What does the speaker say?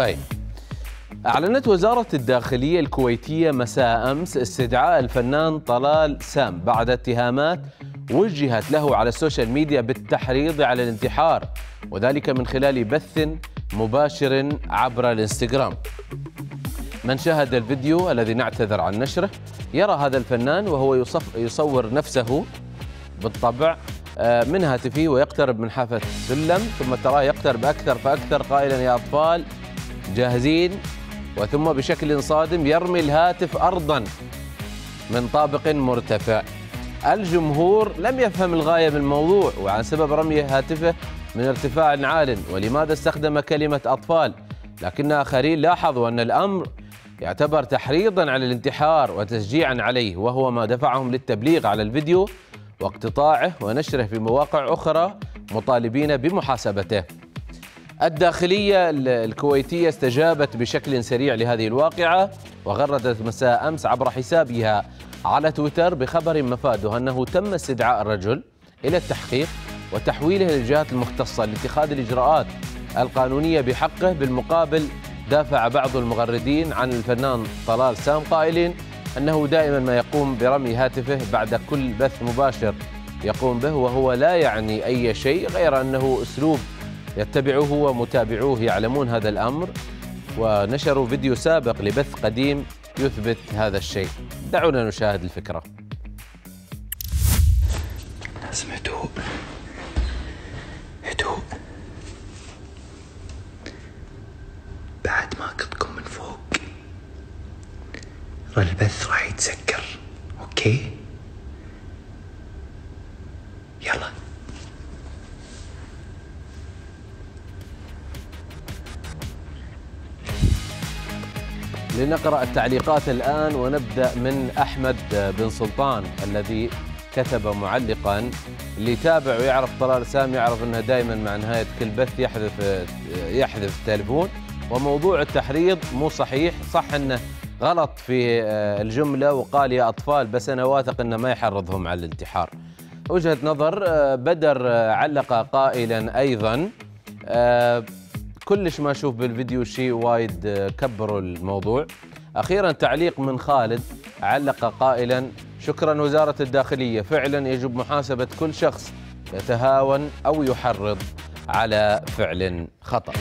طيب أعلنت وزارة الداخلية الكويتية مساء أمس استدعاء الفنان طلال سام بعد اتهامات وجهت له على السوشيال ميديا بالتحريض على الانتحار وذلك من خلال بث مباشر عبر الإنستغرام. من شاهد الفيديو الذي نعتذر عن نشره يرى هذا الفنان وهو يصف يصور نفسه بالطبع آه، من هاتفه ويقترب من حافة السلم ثم تراه يقترب أكثر فأكثر قائلا يا أطفال جاهزين؟ وثم بشكل صادم يرمي الهاتف أرضا من طابق مرتفع. الجمهور لم يفهم الغاية من الموضوع وعن سبب رمي هاتفه من ارتفاع عال ولماذا استخدم كلمة أطفال؟ لكن آخرين لاحظوا أن الأمر يعتبر تحريضا على الانتحار وتشجيعا عليه وهو ما دفعهم للتبليغ على الفيديو واقتطاعه ونشره في مواقع أخرى مطالبين بمحاسبته. الداخلية الكويتية استجابت بشكل سريع لهذه الواقعة وغردت مساء أمس عبر حسابها على تويتر بخبر مفاده أنه تم استدعاء الرجل إلى التحقيق وتحويله للجهات المختصة لاتخاذ الإجراءات القانونية بحقه بالمقابل دافع بعض المغردين عن الفنان طلال سام قائلين أنه دائما ما يقوم برمي هاتفه بعد كل بث مباشر يقوم به وهو لا يعني أي شيء غير أنه أسلوب يتبعه ومتابعوه يعلمون هذا الأمر. ونشروا فيديو سابق لبث قديم يثبت هذا الشيء. دعونا نشاهد الفكرة. لازم هدوء هدوء بعد ما قطكم من فوق. البث راح يتسكر. أوكي؟ يلا. لنقرأ التعليقات الآن ونبدأ من أحمد بن سلطان الذي كتب معلقا اللي يتابع ويعرف طلال سام يعرف أنه دائما مع نهاية كل بث يحذف يحذف التليفون وموضوع التحريض مو صحيح صح أنه غلط في آه، الجملة وقال يا أطفال بس أنا واثق أنه ما يحرضهم على الانتحار. وجهة نظر آه، بدر آه، علق قائلا أيضا كلش ما أشوف بالفيديو شيء وايد كبروا الموضوع. أخيرا تعليق من خالد علق قائلا شكرا وزارة الداخلية فعلا يجب محاسبة كل شخص يتهاون أو يحرض على فعل خطأ.